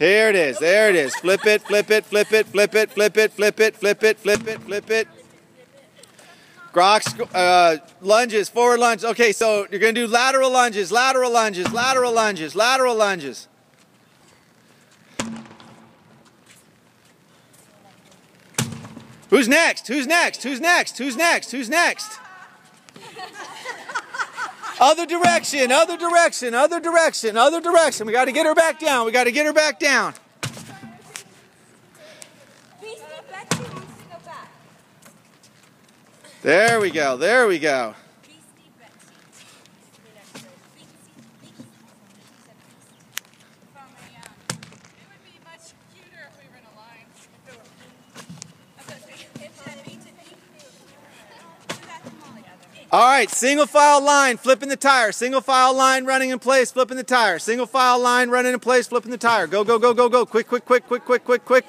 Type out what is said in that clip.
Here it is. There it is. Flip it, flip it, flip it, flip it, flip it, flip it, flip it, flip it, flip it. Grox, uh, lunges, forward lunge. Okay, so you're going to do lateral lunges, lateral lunges, lateral lunges, lateral lunges. Who's next? Who's next? Who's next? Who's next? Who's next? Other direction, other direction, other direction, other direction. We got to get her back down. We got to get her back down. There we go. There we go. All right, single file line, flipping the tire. Single file line, running in place, flipping the tire. Single file line, running in place, flipping the tire. Go, go, go, go, go. Quick, quick, quick, quick, quick, quick, quick.